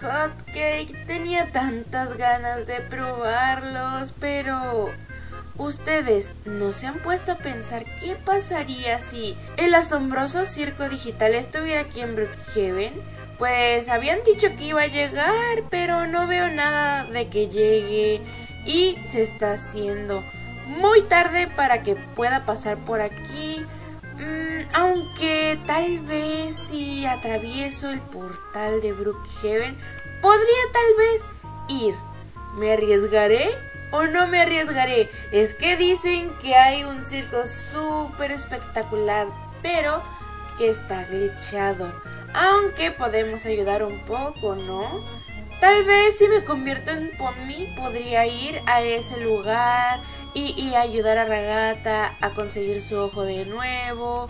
hotcakes. Tenía tantas ganas de probarlos, pero... ¿Ustedes no se han puesto a pensar qué pasaría si el asombroso circo digital estuviera aquí en Brookhaven? Pues habían dicho que iba a llegar, pero no veo nada de que llegue y se está haciendo muy tarde para que pueda pasar por aquí. Mm, aunque tal atravieso el portal de Brookhaven, podría tal vez ir. ¿Me arriesgaré o no me arriesgaré? Es que dicen que hay un circo súper espectacular, pero que está glitchado. Aunque podemos ayudar un poco, ¿no? Tal vez si me convierto en Ponmi podría ir a ese lugar y, ayudar a Ragata a conseguir su ojo de nuevo.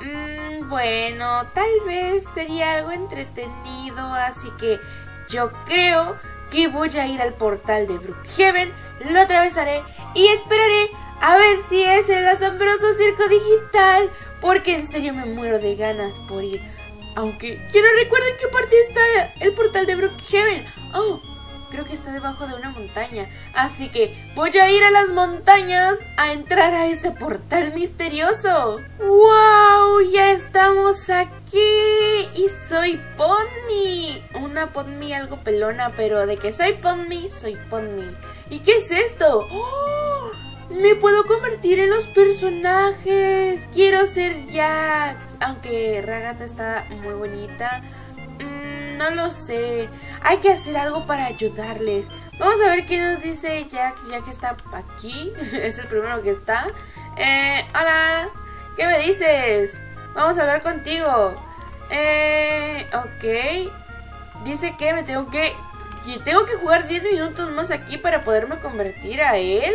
Mm, bueno, tal vez sería algo entretenido, así que yo creo que voy a ir al portal de Brookhaven, lo atravesaré y esperaré a ver si es el asombroso circo digital, porque en serio me muero de ganas por ir. Aunque yo no recuerdo en qué parte está el portal de Brookhaven. Oh, que está debajo de una montaña. Así que voy a ir a las montañas a entrar a ese portal misterioso. ¡Wow! Ya estamos aquí. Y soy Ponmi. Una Ponmi algo pelona, pero de que soy Ponmi, soy Ponmi. ¿Y qué es esto? ¡Oh! Me puedo convertir en los personajes. Quiero ser Jax. Aunque Ragata está muy bonita. No lo sé. Hay que hacer algo para ayudarles. Vamos a ver qué nos dice Jax ya que está aquí. es el primero que está. Eh, hola. ¿Qué me dices? Vamos a hablar contigo. Eh, ok. Dice que me tengo que... Tengo que jugar 10 minutos más aquí para poderme convertir a él.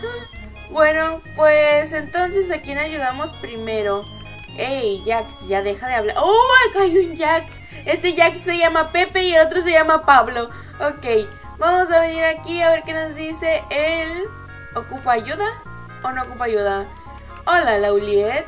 Bueno, pues entonces a quién ayudamos primero. Ey, Jax, ya deja de hablar. ¡Oh! Acá hay un Jax. Este Jax se llama Pepe y el otro se llama Pablo. Ok, vamos a venir aquí a ver qué nos dice él. ¿Ocupa ayuda o no ocupa ayuda? Hola, Lauliet.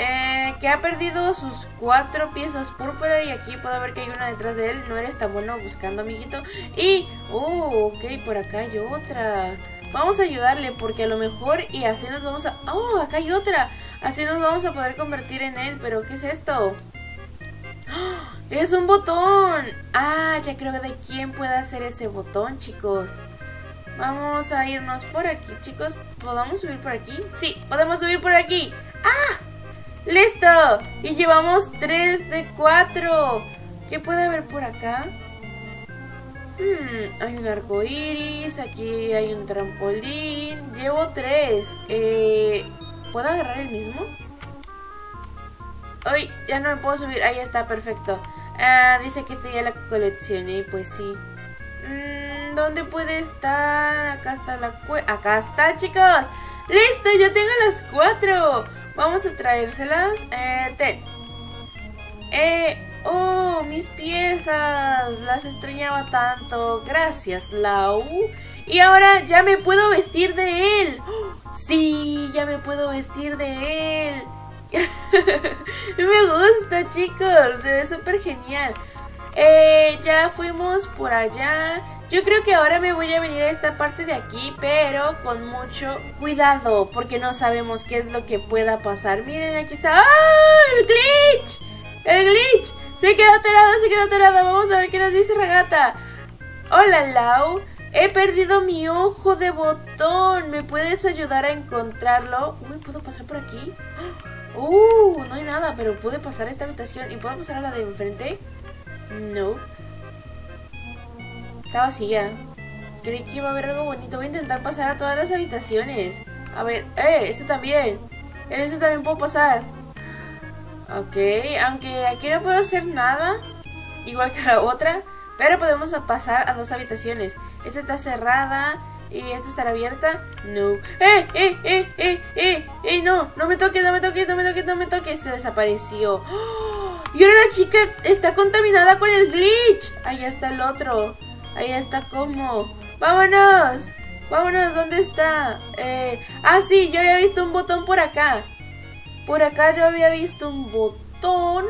Eh, que ha perdido sus cuatro piezas púrpura y aquí puedo ver que hay una detrás de él. No eres tan bueno buscando, amiguito. Y, oh, ok, por acá hay otra. Vamos a ayudarle porque a lo mejor y así nos vamos a... ¡Oh! Acá hay otra. Así nos vamos a poder convertir en él. ¿Pero qué es esto? ¡Oh! ¡Es un botón! Ah, ya creo de quién puede hacer ese botón, chicos. Vamos a irnos por aquí, chicos. ¿Podemos subir por aquí? Sí, podemos subir por aquí. ¡Ah! ¡Listo! Y llevamos 3 de 4. ¿Qué puede haber por acá? Hmm, hay un arco iris, aquí hay un trampolín. Llevo tres. Eh, ¿Puedo agarrar el mismo? Ay, ya no me puedo subir. Ahí está, perfecto. Ah, dice que este ya la coleccioné, pues sí. Mm, ¿Dónde puede estar? Acá está la Acá está, chicos. ¡Listo! Ya tengo las cuatro. Vamos a traérselas. Eh, ten. Eh, Oh, mis piezas. Las extrañaba tanto. Gracias, Lau. Y ahora ya me puedo vestir de él. sí, ya me puedo vestir de él. me gusta, chicos. Se ve súper genial. Eh, ya fuimos por allá. Yo creo que ahora me voy a venir a esta parte de aquí, pero con mucho cuidado, porque no sabemos qué es lo que pueda pasar. Miren, aquí está. ¡Ah! ¡El glitch! ¡El glitch! Se quedó atorado, se quedó atorado. Vamos a ver qué nos dice Ragata. Hola, Lau. He perdido mi ojo de botón. ¿Me puedes ayudar a encontrarlo? Uy, ¿puedo pasar por aquí? Uh, no hay nada, pero pude pasar a esta habitación. ¿Y puedo pasar a la de enfrente? No. Está vacía. Creí que iba a haber algo bonito. Voy a intentar pasar a todas las habitaciones. A ver, ¡eh! Este también. En este también puedo pasar. Ok, aunque aquí no puedo hacer nada, igual que la otra, pero podemos pasar a dos habitaciones. Esta está cerrada y esta estará abierta. No. ¡Eh, eh, eh, eh, eh! ¡Eh, no! ¡No me toques, no me toques, no me toques, no me toques! Se desapareció. Y ahora la chica está contaminada con el glitch. Ahí está el otro. Ahí está como. ¡Vámonos! ¡Vámonos! ¿Dónde está? Eh... Ah, sí, yo había visto un botón por acá. Por acá yo había visto un botón.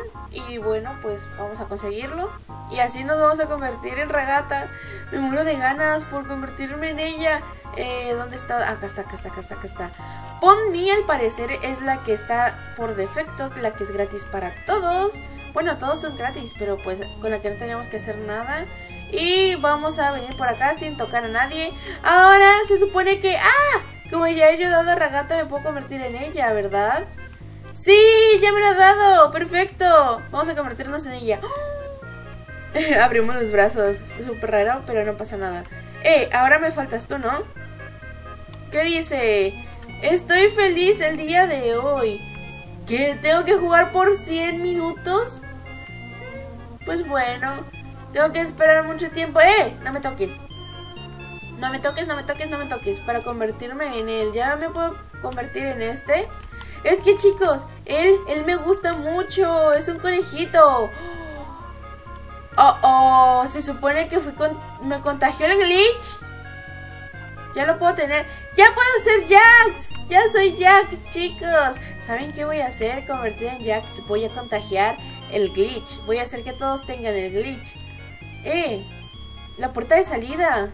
Y bueno, pues vamos a conseguirlo. Y así nos vamos a convertir en ragata. Me muero de ganas por convertirme en ella. Eh, ¿Dónde está? Acá está, acá está, acá está, acá está. Pony al parecer es la que está por defecto, la que es gratis para todos. Bueno, todos son gratis, pero pues con la que no tenemos que hacer nada. Y vamos a venir por acá sin tocar a nadie. Ahora se supone que... ¡Ah! Como ya he ayudado a Ragata me puedo convertir en ella, ¿verdad? ¡Sí! ¡Ya me lo ha dado! ¡Perfecto! Vamos a convertirnos en ella. Abrimos los brazos. Esto es súper raro, pero no pasa nada. Eh, ahora me faltas tú, ¿no? ¿Qué dice? Estoy feliz el día de hoy. ¿Qué? ¿Tengo que jugar por 100 minutos? Pues bueno, tengo que esperar mucho tiempo. ¡Eh! No me toques. No me toques, no me toques, no me toques. Para convertirme en él. ¿Ya me puedo convertir en este? Es que chicos, él, él me gusta mucho. Es un conejito. Oh, oh, se supone que fui con... me contagió el glitch. Ya lo puedo tener. ¡Ya puedo ser Jax! ¡Ya soy Jax, chicos! ¿Saben qué voy a hacer? Convertida en Jax, voy a contagiar el glitch. Voy a hacer que todos tengan el glitch. ¡Eh! La puerta de salida.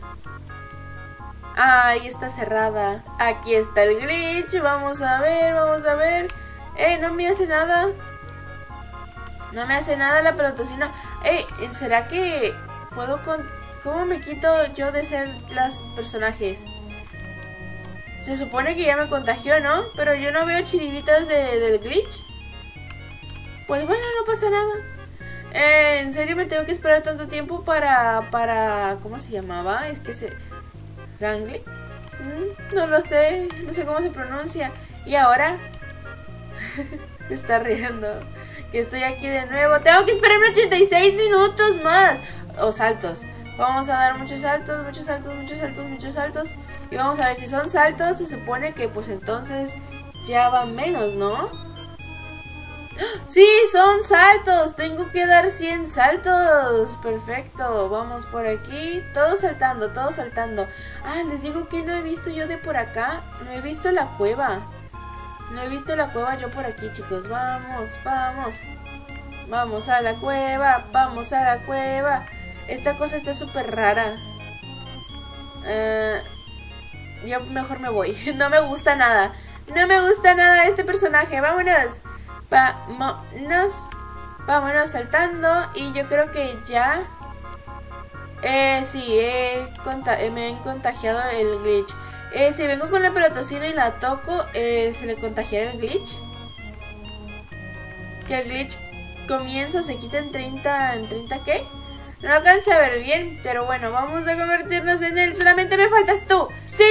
Ahí está cerrada. Aquí está el glitch. Vamos a ver, vamos a ver. ¡Eh! No me hace nada. No me hace nada la pelotocina. ¡Eh! ¿Será que puedo con... ¿Cómo me quito yo de ser las personajes? Se supone que ya me contagió, ¿no? Pero yo no veo chiribitas de, del glitch. Pues bueno, no pasa nada. Eh, ¿En serio me tengo que esperar tanto tiempo para... para... ¿Cómo se llamaba? Es que se... ¿Gangly? Mm, no lo sé. No sé cómo se pronuncia. ¿Y ahora? se está riendo. Que estoy aquí de nuevo. Tengo que esperarme 86 minutos más. O saltos. Vamos a dar muchos saltos, muchos saltos, muchos saltos, muchos saltos. Y vamos a ver si son saltos. Se supone que pues entonces ya van menos, ¿no? Sí, son saltos. Tengo que dar 100 saltos. Perfecto. Vamos por aquí. Todos saltando, todos saltando. Ah, les digo que no he visto yo de por acá. No he visto la cueva. No he visto la cueva yo por aquí, chicos. Vamos, vamos. Vamos a la cueva. Vamos a la cueva. Esta cosa está súper rara. Eh, yo mejor me voy. No me gusta nada. No me gusta nada este personaje. Vámonos. Vámonos. Vámonos saltando. Y yo creo que ya... Eh, sí, eh, me he contagiado el glitch. Eh, si vengo con la pelotocina y la toco, eh, ¿se le contagiará el glitch? Que el glitch comienzo se quita en 30... ¿En 30 qué? No alcancé a ver bien, pero bueno, vamos a convertirnos en él. Solamente me faltas tú. ¡Sí!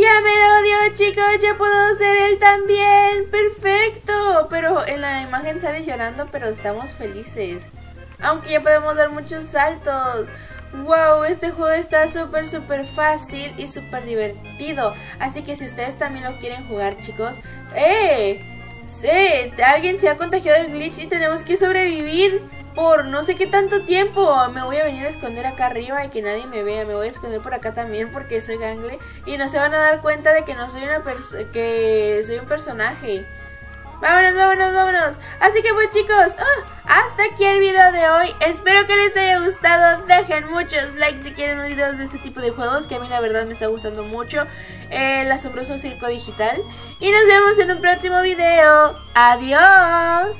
¡Ya me lo odio, chicos! ¡Ya puedo ser él también! Pero en la imagen sale llorando, pero estamos felices. Aunque ya podemos dar muchos saltos. ¡Wow! Este juego está súper, súper fácil y súper divertido. Así que si ustedes también lo quieren jugar, chicos... ¡Eh! Sí, alguien se ha contagiado del glitch y tenemos que sobrevivir por no sé qué tanto tiempo. Me voy a venir a esconder acá arriba y que nadie me vea. Me voy a esconder por acá también porque soy gangle. Y no se van a dar cuenta de que no soy una que soy un personaje. Vámonos, vámonos, vámonos. Así que pues chicos, ¡ah! hasta aquí el video de hoy. Espero que les haya gustado. Dejen muchos likes si quieren videos de este tipo de juegos. Que a mí la verdad me está gustando mucho. El asombroso circo digital. Y nos vemos en un próximo video. Adiós.